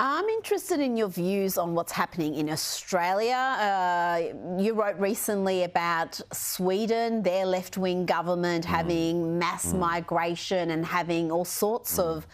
I'm interested in your views on what's happening in Australia. Uh, you wrote recently about Sweden, their left wing government mm. having mass mm. migration and having all sorts mm. of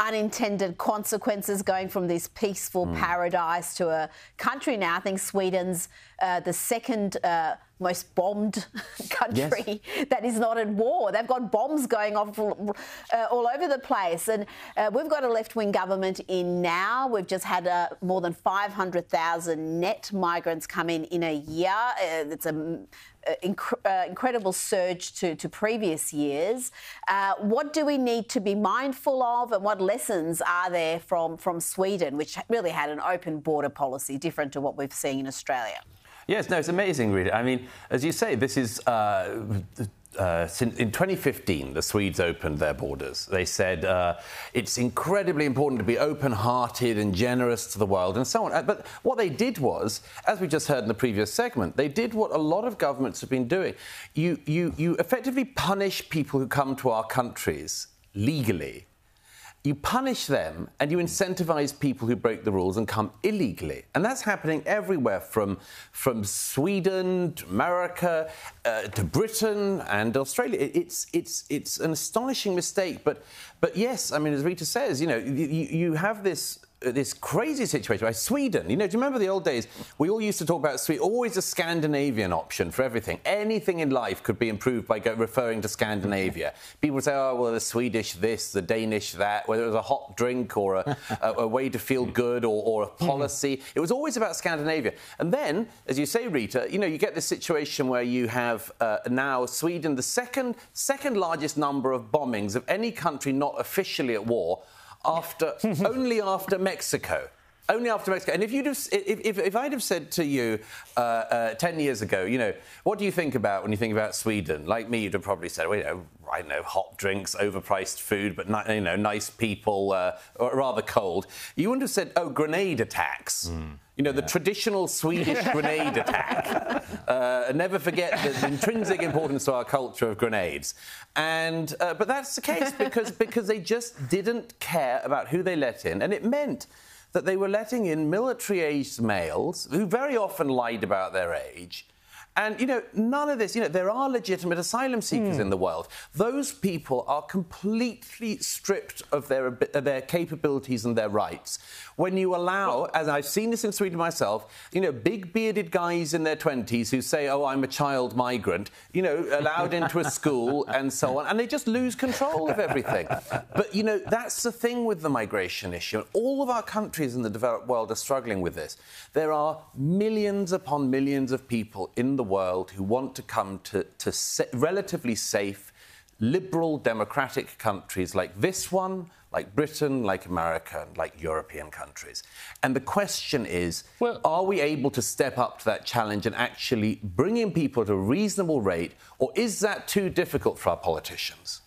unintended consequences going from this peaceful mm. paradise to a country now. I think Sweden's uh, the second uh, most bombed country yes. that is not at war. They've got bombs going off uh, all over the place. And uh, we've got a left wing government in now. We've just had uh, more than 500,000 net migrants come in in a year. Uh, it's a uh, inc- uh, incredible surge to, to previous years. Uh, what do we need to be mindful of, and what lessons are there from, from Sweden, which really had an open border policy different to what we've seen in Australia? Yes, no, it's amazing, really. I mean, as you say, this is uh, uh, in 2015, the Swedes opened their borders. They said uh, it's incredibly important to be open hearted and generous to the world and so on. Uh, but what they did was, as we just heard in the previous segment, they did what a lot of governments have been doing. You, you, you effectively punish people who come to our countries legally you punish them and you incentivize people who break the rules and come illegally. And that's happening everywhere from, from Sweden to America uh, to Britain and Australia. It's, it's, it's an astonishing mistake. But, but yes, I mean, as Rita says, you know, you, you have this this crazy situation. Like Sweden, you know, do you remember the old days? We all used to talk about Sweden, always a Scandinavian option for everything. Anything in life could be improved by go, referring to Scandinavia. People would say, oh, well, the Swedish this, the Danish that, whether it was a hot drink or a, a, a way to feel good or, or a policy. It was always about Scandinavia. And then, as you say, Rita, you know, you get this situation where you have uh, now Sweden, the second, second largest number of bombings of any country not officially at war after only after Mexico. Only after Mexico. And if you'd have, if, if, if I'd have said to you uh, uh, 10 years ago, you know, what do you think about when you think about Sweden? Like me, you'd have probably said, well, you know, I know, hot drinks, overpriced food, but you know, nice people, uh, or rather cold. You wouldn't have said, oh, grenade attacks. Mm. You know, yeah. the traditional Swedish grenade attack. Uh, never forget the, the, intrinsic importance to our culture of grenades. And, uh, but that's the case because, because they just didn't care about who they let in. And it meant that they were letting in military aged males who very often lied about their age and, you know, none of this, you know, there are legitimate asylum seekers mm. in the world. Those people are completely stripped of their, their capabilities and their rights. When you allow, as I've seen this in Sweden myself, you know, big bearded guys in their 20s who say, oh, I'm a child migrant, you know, allowed into a school and so on, and they just lose control of everything. But, you know, that's the thing with the migration issue. All of our countries in the developed world are struggling with this. There are millions upon millions of people in the the world who want to come to, to relatively safe, liberal, democratic countries like this one, like Britain, like America, and like European countries. And the question is well, are we able to step up to that challenge and actually bring in people at a reasonable rate, or is that too difficult for our politicians?